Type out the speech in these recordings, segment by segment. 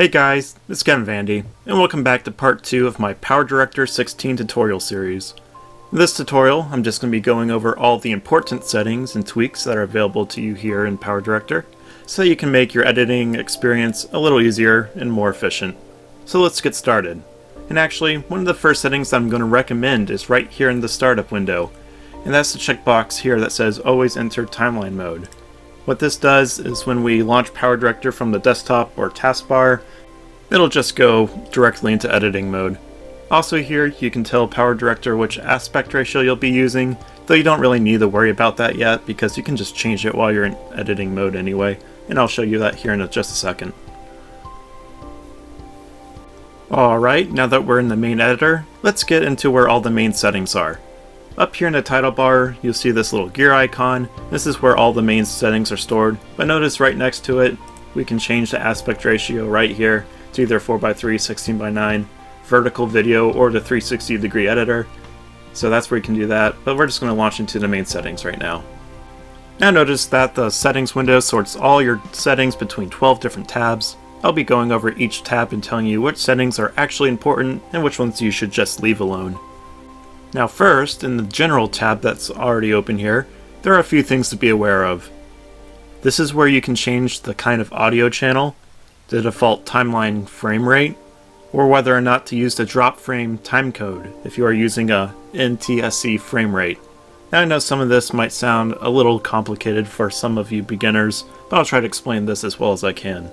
Hey guys, it's Kevin Vandy, and welcome back to part 2 of my PowerDirector 16 tutorial series. In this tutorial, I'm just going to be going over all the important settings and tweaks that are available to you here in PowerDirector, so you can make your editing experience a little easier and more efficient. So let's get started. And actually, one of the first settings that I'm going to recommend is right here in the startup window, and that's the checkbox here that says always enter timeline mode. What this does is when we launch PowerDirector from the desktop or taskbar, it'll just go directly into editing mode. Also here, you can tell PowerDirector which aspect ratio you'll be using, though you don't really need to worry about that yet because you can just change it while you're in editing mode anyway, and I'll show you that here in just a second. Alright, now that we're in the main editor, let's get into where all the main settings are. Up here in the title bar, you'll see this little gear icon. This is where all the main settings are stored, but notice right next to it, we can change the aspect ratio right here to either 4x3, 16x9, vertical video, or the 360 degree editor. So that's where you can do that, but we're just going to launch into the main settings right now. Now notice that the settings window sorts all your settings between 12 different tabs. I'll be going over each tab and telling you which settings are actually important and which ones you should just leave alone. Now first, in the General tab that's already open here, there are a few things to be aware of. This is where you can change the kind of audio channel, the default timeline frame rate, or whether or not to use the drop frame timecode if you are using a NTSC frame rate. Now I know some of this might sound a little complicated for some of you beginners, but I'll try to explain this as well as I can.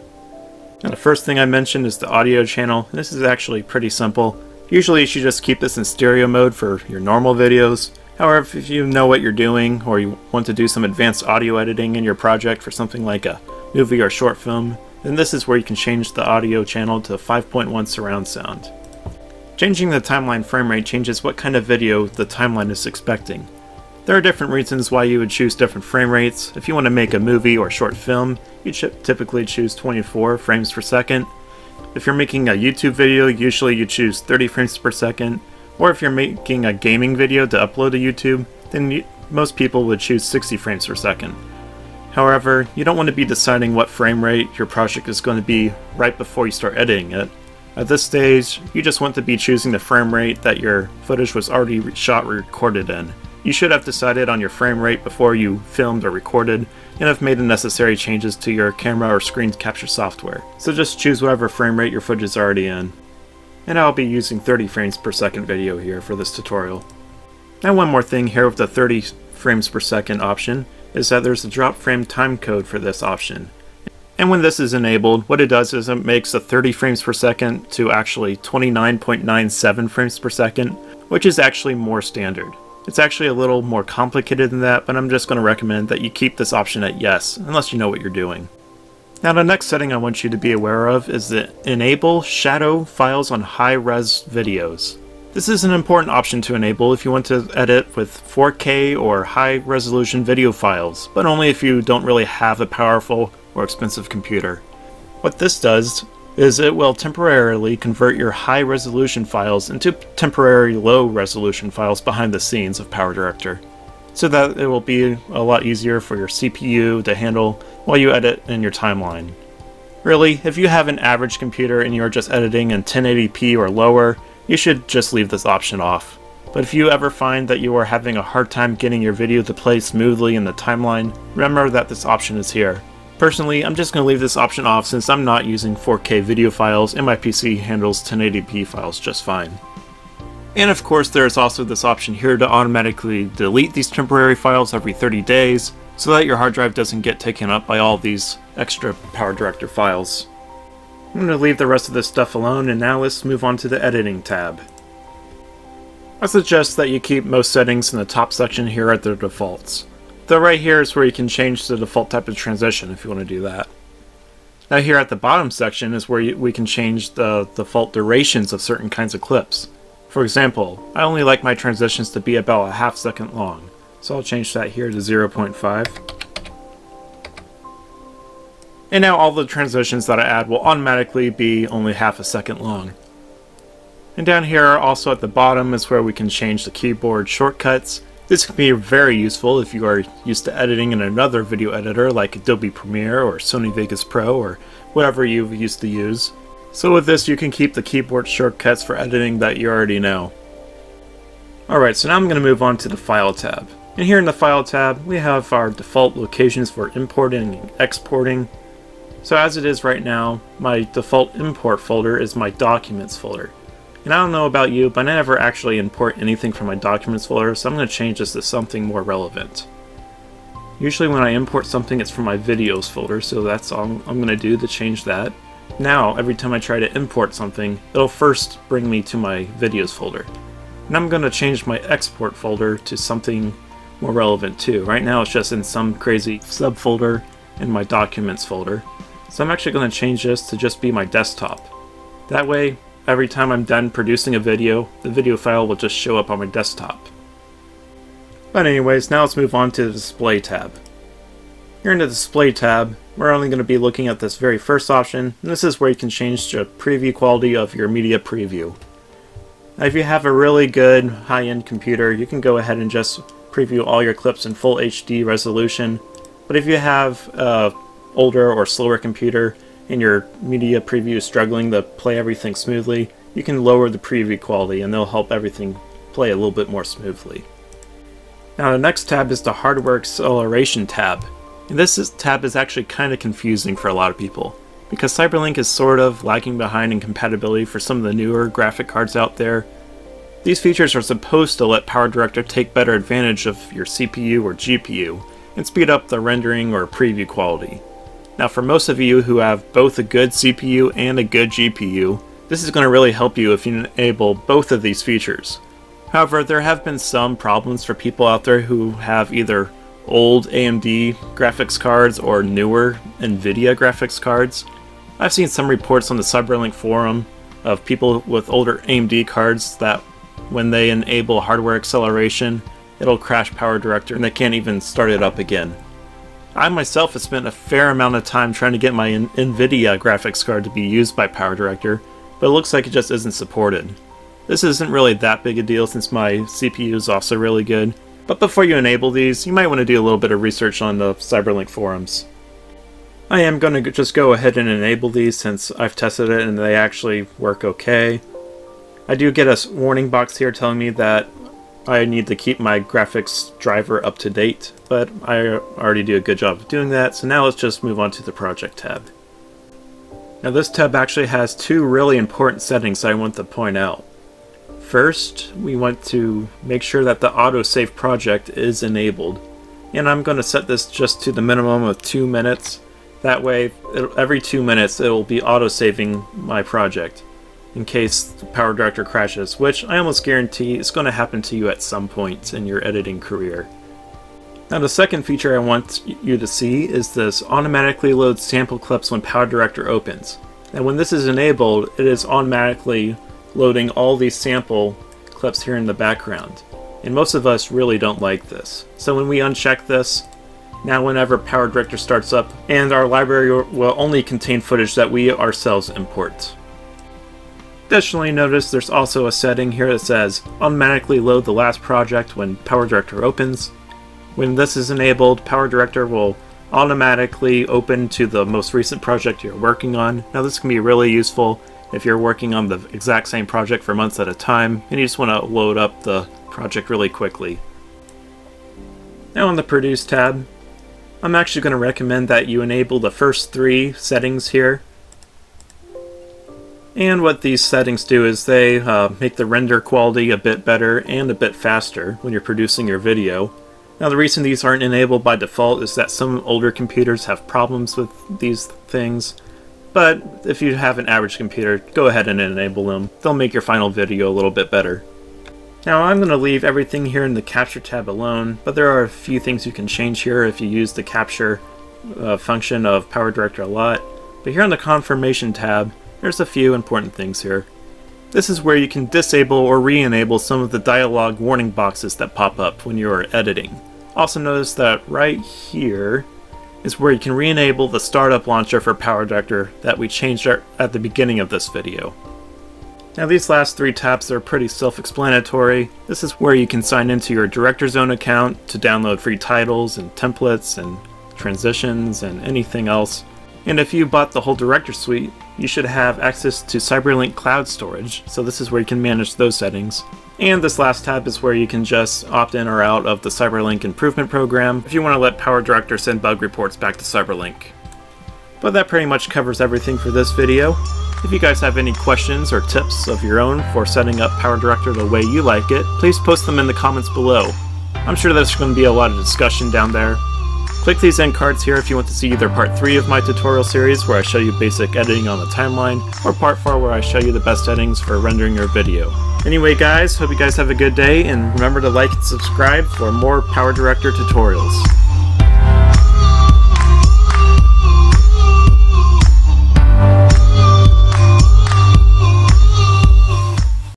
Now the first thing I mentioned is the audio channel. This is actually pretty simple. Usually you should just keep this in stereo mode for your normal videos. However, if you know what you're doing or you want to do some advanced audio editing in your project for something like a movie or short film, then this is where you can change the audio channel to 5.1 surround sound. Changing the timeline frame rate changes what kind of video the timeline is expecting. There are different reasons why you would choose different frame rates. If you want to make a movie or short film, you typically choose 24 frames per second. If you're making a YouTube video, usually you choose 30 frames per second, or if you're making a gaming video to upload to YouTube, then you, most people would choose 60 frames per second. However, you don't want to be deciding what frame rate your project is going to be right before you start editing it. At this stage, you just want to be choosing the frame rate that your footage was already shot or recorded in. You should have decided on your frame rate before you filmed or recorded, and have made the necessary changes to your camera or screen capture software. So just choose whatever frame rate your footage is already in. And I'll be using 30 frames per second video here for this tutorial. Now one more thing here with the 30 frames per second option is that there's a drop frame time code for this option. And when this is enabled, what it does is it makes the 30 frames per second to actually 29.97 frames per second, which is actually more standard. It's actually a little more complicated than that, but I'm just going to recommend that you keep this option at yes, unless you know what you're doing. Now the next setting I want you to be aware of is the Enable Shadow Files on High-Res Videos. This is an important option to enable if you want to edit with 4K or high-resolution video files, but only if you don't really have a powerful or expensive computer. What this does is it will temporarily convert your high resolution files into temporary low resolution files behind the scenes of PowerDirector, so that it will be a lot easier for your CPU to handle while you edit in your timeline. Really, if you have an average computer and you're just editing in 1080p or lower, you should just leave this option off. But if you ever find that you are having a hard time getting your video to play smoothly in the timeline, remember that this option is here. Personally, I'm just going to leave this option off since I'm not using 4K video files and my PC handles 1080p files just fine. And of course there's also this option here to automatically delete these temporary files every 30 days so that your hard drive doesn't get taken up by all these extra PowerDirector files. I'm going to leave the rest of this stuff alone and now let's move on to the editing tab. I suggest that you keep most settings in the top section here at their defaults. Though right here is where you can change the default type of transition if you want to do that. Now here at the bottom section is where you, we can change the default durations of certain kinds of clips. For example, I only like my transitions to be about a half second long, so I'll change that here to 0.5. And now all the transitions that I add will automatically be only half a second long. And down here also at the bottom is where we can change the keyboard shortcuts this can be very useful if you are used to editing in another video editor like Adobe Premiere or Sony Vegas Pro or whatever you've used to use. So with this, you can keep the keyboard shortcuts for editing that you already know. Alright, so now I'm going to move on to the File tab. And here in the File tab, we have our default locations for importing and exporting. So as it is right now, my default import folder is my Documents folder. And I don't know about you, but I never actually import anything from my Documents folder, so I'm going to change this to something more relevant. Usually when I import something, it's from my Videos folder, so that's all I'm going to do to change that. Now, every time I try to import something, it'll first bring me to my Videos folder. And I'm going to change my Export folder to something more relevant too. Right now it's just in some crazy subfolder in my Documents folder. So I'm actually going to change this to just be my desktop. That way, every time I'm done producing a video, the video file will just show up on my desktop. But anyways, now let's move on to the Display tab. Here in the Display tab, we're only going to be looking at this very first option, and this is where you can change the preview quality of your media preview. Now, if you have a really good high-end computer, you can go ahead and just preview all your clips in full HD resolution. But if you have a older or slower computer and your media preview is struggling to play everything smoothly, you can lower the preview quality and they'll help everything play a little bit more smoothly. Now the next tab is the Hardware Acceleration tab. And this is, tab is actually kind of confusing for a lot of people, because Cyberlink is sort of lagging behind in compatibility for some of the newer graphic cards out there. These features are supposed to let PowerDirector take better advantage of your CPU or GPU, and speed up the rendering or preview quality. Now for most of you who have both a good CPU and a good GPU, this is going to really help you if you enable both of these features. However, there have been some problems for people out there who have either old AMD graphics cards or newer NVIDIA graphics cards. I've seen some reports on the Cyberlink forum of people with older AMD cards that when they enable hardware acceleration, it'll crash PowerDirector and they can't even start it up again. I myself have spent a fair amount of time trying to get my NVIDIA graphics card to be used by PowerDirector, but it looks like it just isn't supported. This isn't really that big a deal since my CPU is also really good, but before you enable these, you might want to do a little bit of research on the Cyberlink forums. I am going to just go ahead and enable these since I've tested it and they actually work okay. I do get a warning box here telling me that I need to keep my graphics driver up to date, but I already do a good job of doing that, so now let's just move on to the project tab. Now this tab actually has two really important settings I want to point out. First, we want to make sure that the autosave project is enabled. And I'm going to set this just to the minimum of two minutes. That way, every two minutes it will be autosaving my project in case the PowerDirector crashes, which I almost guarantee is going to happen to you at some point in your editing career. Now the second feature I want you to see is this automatically loads sample clips when PowerDirector opens. And when this is enabled, it is automatically loading all these sample clips here in the background. And most of us really don't like this. So when we uncheck this, now whenever PowerDirector starts up, and our library will only contain footage that we ourselves import. Additionally, notice there's also a setting here that says automatically load the last project when PowerDirector opens. When this is enabled, PowerDirector will automatically open to the most recent project you're working on. Now this can be really useful if you're working on the exact same project for months at a time and you just want to load up the project really quickly. Now on the Produce tab, I'm actually going to recommend that you enable the first three settings here. And what these settings do is they uh, make the render quality a bit better and a bit faster when you're producing your video. Now the reason these aren't enabled by default is that some older computers have problems with these things, but if you have an average computer, go ahead and enable them. They'll make your final video a little bit better. Now I'm going to leave everything here in the capture tab alone, but there are a few things you can change here if you use the capture uh, function of PowerDirector a lot. But here on the confirmation tab, there's a few important things here. This is where you can disable or re-enable some of the dialog warning boxes that pop up when you are editing. Also notice that right here is where you can re-enable the startup launcher for PowerDirector that we changed at the beginning of this video. Now these last three tabs are pretty self-explanatory. This is where you can sign into your Director Zone account to download free titles and templates and transitions and anything else. And if you bought the whole Director Suite, you should have access to Cyberlink Cloud Storage, so this is where you can manage those settings. And this last tab is where you can just opt in or out of the Cyberlink Improvement Program if you want to let PowerDirector send bug reports back to Cyberlink. But that pretty much covers everything for this video. If you guys have any questions or tips of your own for setting up PowerDirector the way you like it, please post them in the comments below. I'm sure there's going to be a lot of discussion down there. Click these end cards here if you want to see either part 3 of my tutorial series where I show you basic editing on the timeline, or part 4 where I show you the best settings for rendering your video. Anyway guys, hope you guys have a good day, and remember to like and subscribe for more PowerDirector tutorials.